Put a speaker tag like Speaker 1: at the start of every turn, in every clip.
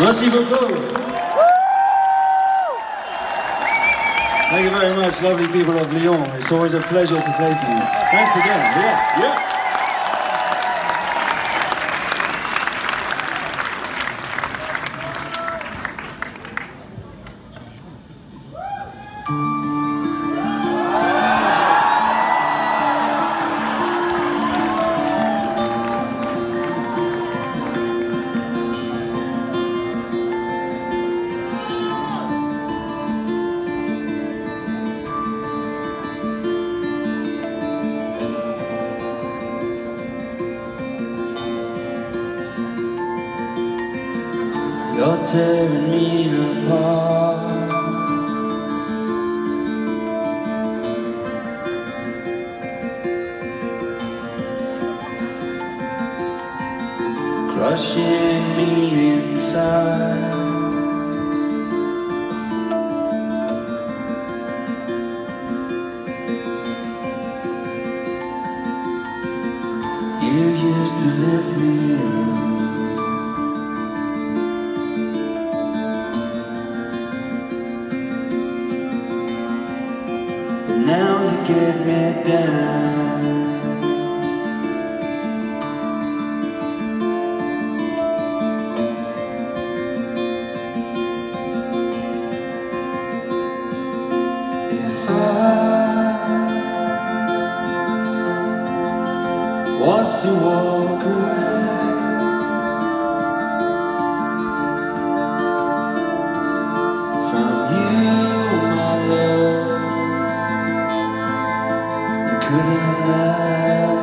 Speaker 1: Merci beaucoup. Thank you very much, lovely people of Lyon. It's always a pleasure to play for you. Thanks again. Yeah, yeah. Crushing me inside. You used to lift me up. But now you get me down. Could I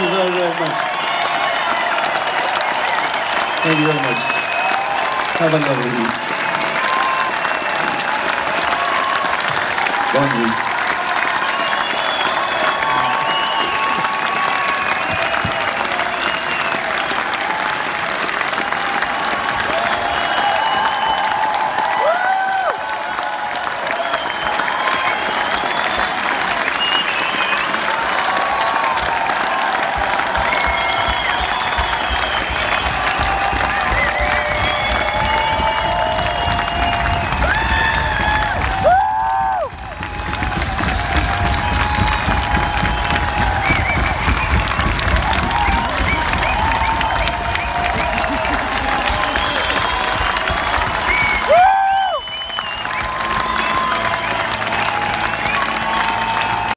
Speaker 1: Thank you very, very much. Thank you very much. Have a lovely week. One week.